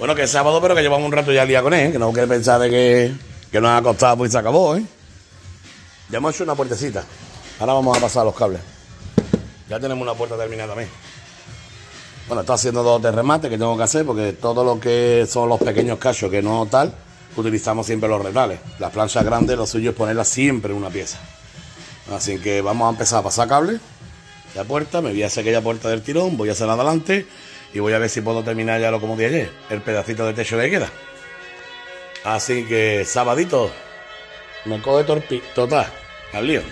Bueno, que es sábado, pero que llevamos un rato ya al día con él, que no quiere pensar de que, que nos ha costado pues se acabó, ¿eh? Ya hemos hecho una puertecita. Ahora vamos a pasar los cables. Ya tenemos una puerta terminada también. Bueno, estoy haciendo dos de remate que tengo que hacer porque todo lo que son los pequeños cachos que no tal, utilizamos siempre los retales. Las planchas grandes, lo suyo es ponerlas siempre en una pieza. Así que vamos a empezar a pasar cables. La puerta, me voy a hacer aquella puerta del tirón, voy a hacer adelante y voy a ver si puedo terminar ya lo como de ayer, el pedacito de techo que queda. Así que, sabadito, me coge torpi, total, al lío.